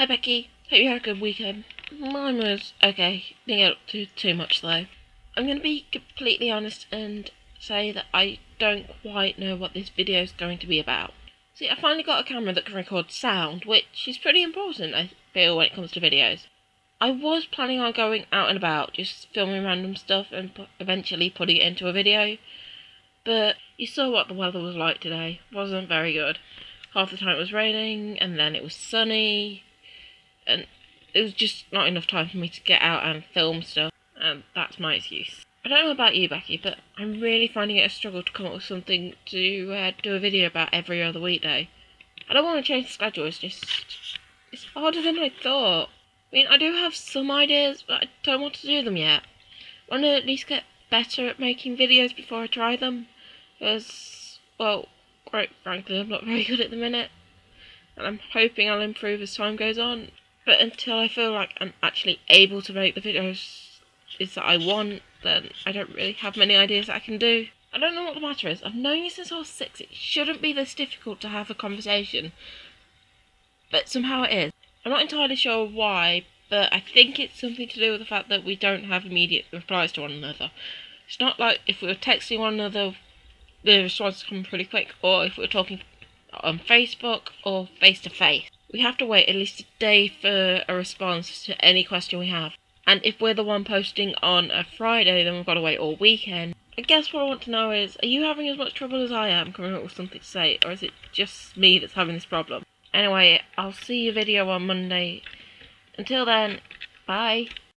Hi Becky, hope you had a good weekend. Mine was okay, didn't get up to too much though. I'm going to be completely honest and say that I don't quite know what this video is going to be about. See, I finally got a camera that can record sound, which is pretty important, I feel, when it comes to videos. I was planning on going out and about, just filming random stuff and eventually putting it into a video. But you saw what the weather was like today. It wasn't very good. Half the time it was raining, and then it was sunny, and it was just not enough time for me to get out and film stuff, and that's my excuse. I don't know about you, Becky, but I'm really finding it a struggle to come up with something to uh, do a video about every other weekday. I don't want to change the schedule, it's just... It's harder than I thought. I mean, I do have some ideas, but I don't want to do them yet. I want to at least get better at making videos before I try them. Because, well, quite frankly, I'm not very good at the minute. And I'm hoping I'll improve as time goes on. But until I feel like I'm actually able to make the videos is that I want, then I don't really have many ideas that I can do. I don't know what the matter is. I've known you since I was six. It shouldn't be this difficult to have a conversation. But somehow it is. I'm not entirely sure why, but I think it's something to do with the fact that we don't have immediate replies to one another. It's not like if we were texting one another, the response come pretty quick, or if we were talking on Facebook or face to face. We have to wait at least a day for a response to any question we have. And if we're the one posting on a Friday, then we've got to wait all weekend. I guess what I want to know is, are you having as much trouble as I am coming up with something to say, or is it just me that's having this problem? Anyway, I'll see your video on Monday. Until then, bye.